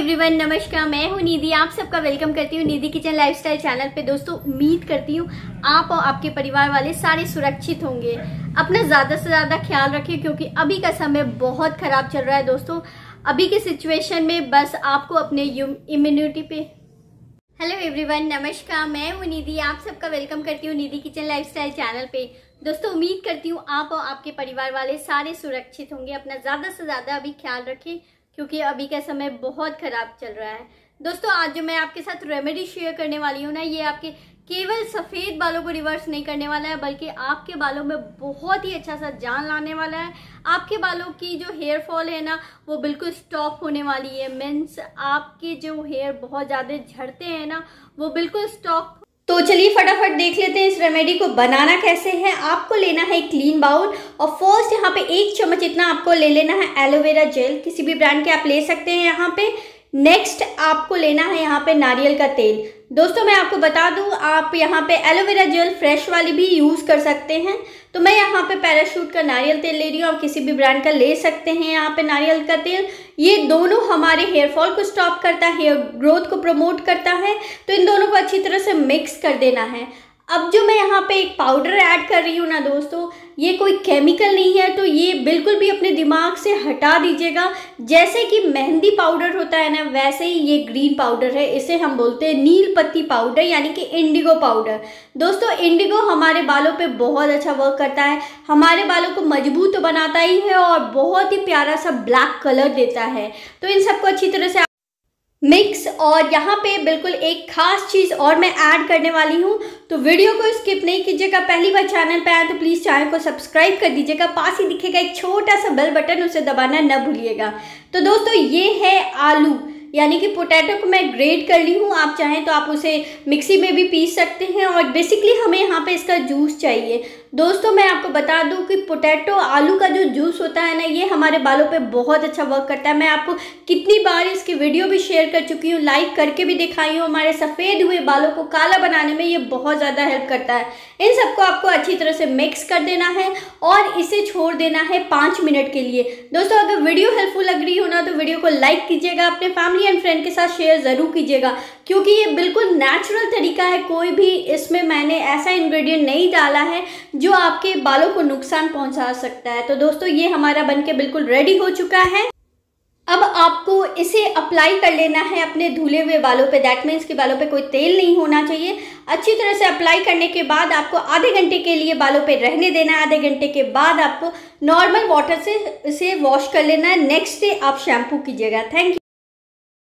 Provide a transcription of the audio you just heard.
Everyone नमस्कार, मैं हूँ निधि। आप सबका वेलकम करती हूँ निधि किचन लाइफस्टाइल चैनल पे। दोस्तों, उम्मीद करती हूँ आप और आपके परिवार वाले सारे सुरक्षित होंगे। अपना ज़्यादा से ज़्यादा ख्याल रखें, क्योंकि अभी का समय बहुत खराब चल रहा है दोस्तों। अभी के सिचुएशन में बस आपको अपने इम्यूनिटी पे। हेलो एवरीवन नमस्कार, मैं हूँ निधि। आप सबका वेलकम करती हूँ निधि किचन लाइफस्टाइल चैनल पे। दोस्तों, उम्मीद करती हूँ आप और आपके परिवार वाले सारे सुरक्षित होंगे। अपना ज़्यादा से ज़्यादा अभी ख्याल रखें। क्योंकि अभी का समय बहुत खराब चल रहा है। दोस्तों, आज जो मैं आपके साथ रेमेडी शेयर करने वाली हूँ ना, ये आपके केवल सफ़ेद बालों को रिवर्स नहीं करने वाला है, बल्कि आपके बालों में बहुत ही अच्छा सा जान लाने वाला है। आपके बालों की जो हेयर फॉल है ना, वो बिल्कुल स्टॉप होने वाली है। मीन्स आपके जो हेयर बहुत ज़्यादा झड़ते हैं ना, वो बिल्कुल स्टॉप तो चलिए फटाफट देख लेते हैं इस रेमेडी को बनाना कैसे है। आपको लेना है एक क्लीन बाउल और फ़र्स्ट यहाँ पे एक चम्मच इतना आपको ले लेना है एलोवेरा जेल किसी भी ब्रांड के आप ले सकते हैं यहाँ पे। नेक्स्ट आपको लेना है यहाँ पे नारियल का तेल। दोस्तों, मैं आपको बता दूँ, आप यहाँ पे एलोवेरा जेल फ्रेश वाली भी यूज़ कर सकते हैं। तो मैं यहाँ पे पैराशूट का नारियल तेल ले रही हूँ, आप किसी भी ब्रांड का ले सकते हैं यहाँ पे नारियल का तेल। ये दोनों हमारे हेयर फॉल को स्टॉप करता है हेयर ग्रोथ को प्रमोट करता है। तो इन दोनों को अच्छी तरह से मिक्स कर देना है। अब जो मैं यहाँ पे एक पाउडर ऐड कर रही हूँ ना दोस्तों, ये कोई केमिकल नहीं है तो ये बिल्कुल भी अपने दिमाग से हटा दीजिएगा। जैसे कि मेहंदी पाउडर होता है ना, वैसे ही ये ग्रीन पाउडर है। इसे हम बोलते हैं नील पत्ती पाउडर यानी कि इंडिगो पाउडर दोस्तों इंडिगो हमारे बालों पे बहुत अच्छा वर्क करता है। हमारे बालों को मज़बूत बनाता ही है और बहुत ही प्यारा सा ब्लैक कलर देता है। तो इन सबको अच्छी तरह से मिक्स, और यहाँ पे बिल्कुल एक खास चीज़ और मैं ऐड करने वाली हूँ। तो वीडियो को स्किप नहीं कीजिएगा, पहली बार चैनल पे आए तो प्लीज़ चैनल को सब्सक्राइब कर दीजिएगा। पास ही दिखेगा एक छोटा सा बेल बटन, उसे दबाना न भूलिएगा। तो दोस्तों, ये है आलू, यानी कि पोटैटो को मैं ग्रेट कर ली हूँ। आप चाहें तो आप उसे मिक्सी में भी पीस सकते हैं, और बेसिकली हमें यहाँ पे इसका जूस चाहिए। दोस्तों, मैं आपको बता दूँ कि पोटैटो आलू का जो जूस होता है ना, ये हमारे बालों पे बहुत अच्छा वर्क करता है। मैं आपको कितनी बार इसकी वीडियो भी शेयर कर चुकी हूँ लाइक करके भी दिखाई हूँ। हमारे सफ़ेद हुए बालों को काला बनाने में ये बहुत ज़्यादा हेल्प करता है। इन सबको आपको अच्छी तरह से मिक्स कर देना है और इसे छोड़ देना है पाँच मिनट के लिए। दोस्तों, अगर वीडियो हेल्पफुल लग रही हो ना तो वीडियो को लाइक कीजिएगा, अपने फैमिली एंड फ्रेंड के साथ शेयर ज़रूर कीजिएगा। क्योंकि ये बिल्कुल नेचुरल तरीका है, कोई भी इसमें मैंने ऐसा इंग्रेडिएंट नहीं डाला है जो आपके बालों को नुकसान पहुँचा सकता है। तो दोस्तों, ये हमारा बनके बिल्कुल रेडी हो चुका है। अब आपको इसे अप्लाई कर लेना है अपने धुले हुए बालों पे। दैट मीन्स कि बालों पे कोई तेल नहीं होना चाहिए। अच्छी तरह से अप्लाई करने के बाद आपको आधे घंटे के लिए बालों पे रहने देना है। आधे घंटे के बाद आपको नॉर्मल वाटर से इसे वॉश कर लेना है। नेक्स्ट डे आप शैम्पू कीजिएगा। Thank you